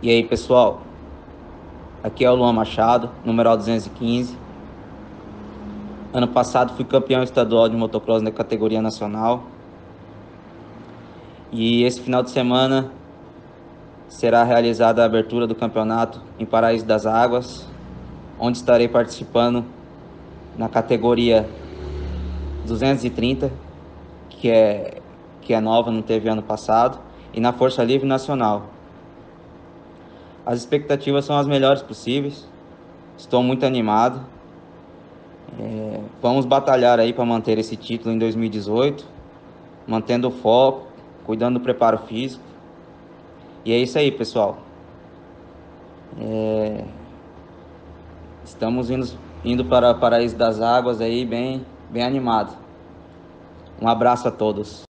E aí, pessoal? Aqui é o Luan Machado, numeral 215. Ano passado fui campeão estadual de motocross na categoria nacional. E esse final de semana será realizada a abertura do campeonato em Paraíso das Águas, onde estarei participando na categoria 230, que é, que é nova, não teve ano passado, e na Força Livre Nacional. As expectativas são as melhores possíveis, estou muito animado. É, vamos batalhar aí para manter esse título em 2018, mantendo o foco, cuidando do preparo físico. E é isso aí, pessoal. É, estamos indo, indo para o Paraíso das Águas aí, bem, bem animado. Um abraço a todos.